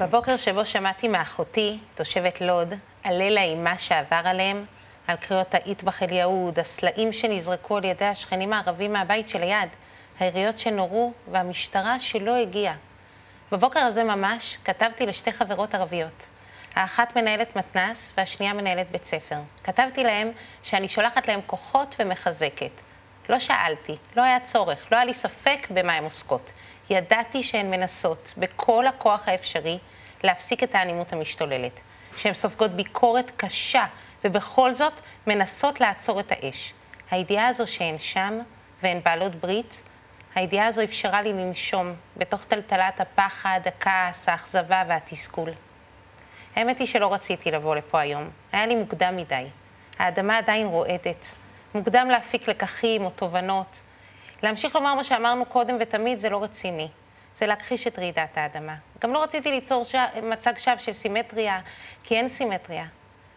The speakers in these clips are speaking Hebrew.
בבוקר שבו שמעתי מאחותי, תושבת לוד, על ליל האימה שעבר עליהם, על קריאות האטבח אל יהוד, הסלעים שנזרקו על ידי השכנים הערבים מהבית שליד, היריות שנורו והמשטרה שלא הגיעה. בבוקר הזה ממש כתבתי לשתי חברות ערביות. האחת מנהלת מתנ"ס והשנייה מנהלת בית ספר. כתבתי להם שאני שולחת להם כוחות ומחזקת. לא שאלתי, לא היה צורך, לא היה לי ספק במה הן עוסקות. ידעתי שהן מנסות, בכל הכוח האפשרי, להפסיק את האלימות המשתוללת. שהן סופגות ביקורת קשה, ובכל זאת מנסות לעצור את האש. הידיעה הזו שהן שם, והן בעלות ברית, הידיעה הזו אפשרה לי לנשום בתוך טלטלת הפחד, הכעס, האכזבה והתסכול. האמת היא שלא רציתי לבוא לפה היום. היה לי מוקדם מדי. האדמה עדיין רועדת. מוקדם להפיק לקחים או תובנות. להמשיך לומר מה שאמרנו קודם ותמיד זה לא רציני. זה להכחיש את רעידת האדמה. גם לא רציתי ליצור ש... מצג שווא של סימטריה, כי אין סימטריה.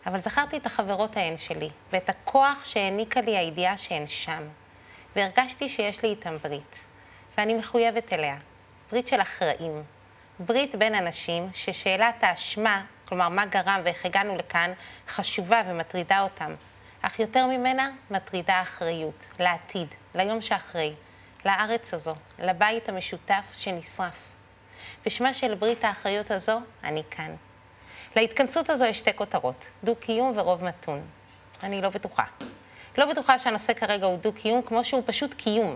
אבל זכרתי את החברות ההן שלי, ואת הכוח שהעניקה לי הידיעה שהן שם. והרגשתי שיש לי איתם ברית. ואני מחויבת אליה. ברית של אחראים. ברית בין אנשים ששאלת האשמה, כלומר מה גרם ואיך הגענו לכאן, חשובה ומטרידה אותם. אך יותר ממנה מטרידה האחריות, לעתיד, ליום שאחרי, לארץ הזו, לבית המשותף שנשרף. בשמה של ברית האחריות הזו, אני כאן. להתכנסות הזו יש שתי כותרות, דו-קיום ורוב מתון. אני לא בטוחה. לא בטוחה שהנושא כרגע הוא דו-קיום, כמו שהוא פשוט קיום.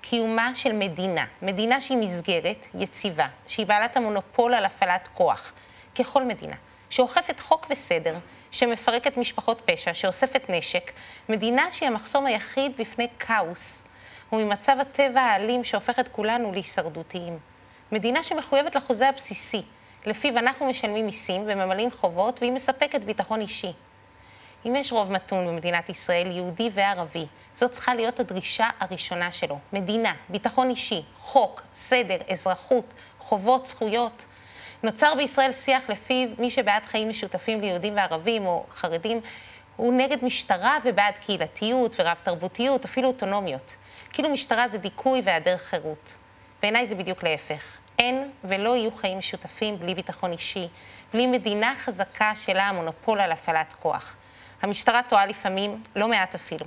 קיומה של מדינה, מדינה שהיא מסגרת יציבה, שהיא בעלת המונופול על הפעלת כוח, ככל מדינה, שאוכפת חוק וסדר, שמפרקת משפחות פשע, שאוספת נשק, מדינה שהיא המחסום היחיד בפני כאוס, וממצב הטבע האלים שהופך את כולנו להישרדותיים. מדינה שמחויבת לחוזה הבסיסי, לפיו אנחנו משלמים מיסים וממלאים חובות, והיא מספקת ביטחון אישי. אם יש רוב מתון במדינת ישראל, יהודי וערבי, זאת צריכה להיות הדרישה הראשונה שלו. מדינה, ביטחון אישי, חוק, סדר, אזרחות, חובות, זכויות. נוצר בישראל שיח לפיו מי שבעד חיים משותפים ליהודים וערבים או חרדים, הוא נגד משטרה ובעד קהילתיות ורב תרבותיות, אפילו אוטונומיות. כאילו משטרה זה דיכוי והיעדר חירות. בעיניי זה בדיוק להפך. אין ולא יהיו חיים משותפים בלי ביטחון אישי, בלי מדינה חזקה שלה המונופול על הפעלת כוח. המשטרה טועה לפעמים, לא מעט אפילו.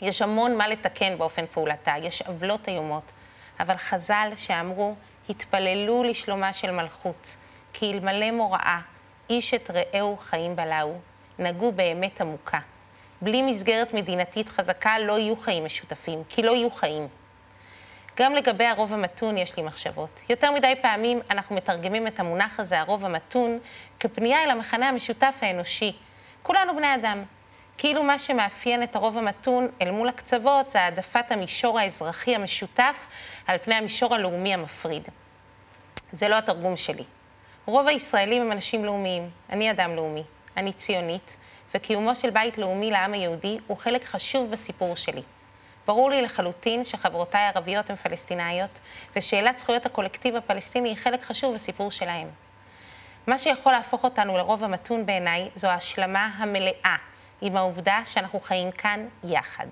יש המון מה לתקן באופן פעולתה, יש עוולות איומות, אבל חז"ל שאמרו, התפללו לשלומה של מלכות, כי אלמלא מוראה, איש את רעהו חיים בלעו, נגעו באמת עמוקה. בלי מסגרת מדינתית חזקה לא יהיו חיים משותפים, כי לא יהיו חיים. גם לגבי הרוב המתון יש לי מחשבות. יותר מדי פעמים אנחנו מתרגמים את המונח הזה, הרוב המתון, כפנייה אל המכנה המשותף האנושי. כולנו בני אדם. כאילו מה שמאפיין את הרוב המתון אל מול הקצוות זה העדפת המישור האזרחי המשותף על פני המישור הלאומי המפריד. זה לא התרגום שלי. רוב הישראלים הם אנשים לאומיים. אני אדם לאומי. אני ציונית, וקיומו של בית לאומי לעם היהודי הוא חלק חשוב בסיפור שלי. ברור לי לחלוטין שחברותיי הערביות הן פלסטינאיות, ושאלת זכויות הקולקטיב הפלסטיני היא חלק חשוב בסיפור שלהם. מה שיכול להפוך אותנו לרוב המתון בעיניי זו ההשלמה המלאה עם העובדה שאנחנו חיים כאן יחד.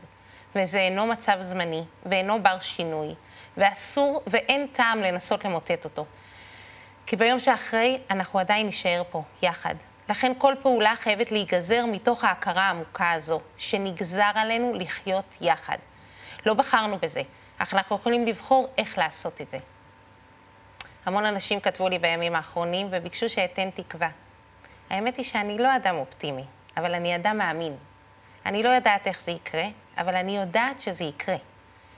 וזה אינו מצב זמני, ואינו בר שינוי, ואסור ואין טעם לנסות למוטט אותו. כי ביום שאחרי אנחנו עדיין נישאר פה, יחד. לכן כל פעולה חייבת להיגזר מתוך ההכרה העמוקה הזו, שנגזר עלינו לחיות יחד. לא בחרנו בזה, אך אנחנו יכולים לבחור איך לעשות את זה. המון אנשים כתבו לי בימים האחרונים וביקשו שאתן תקווה. האמת היא שאני לא אדם אופטימי, אבל אני אדם מאמין. אני לא יודעת איך זה יקרה, אבל אני יודעת שזה יקרה.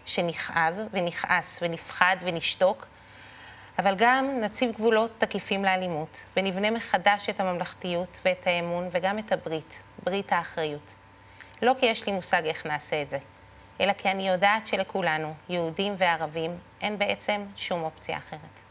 שנכאב ונכעס ונפחד ונשתוק, אבל גם נציב גבולות תקיפים לאלימות, ונבנה מחדש את הממלכתיות ואת האמון וגם את הברית, ברית האחריות. לא כי יש לי מושג איך נעשה את זה, אלא כי אני יודעת שלכולנו, יהודים וערבים, אין בעצם שום אופציה אחרת.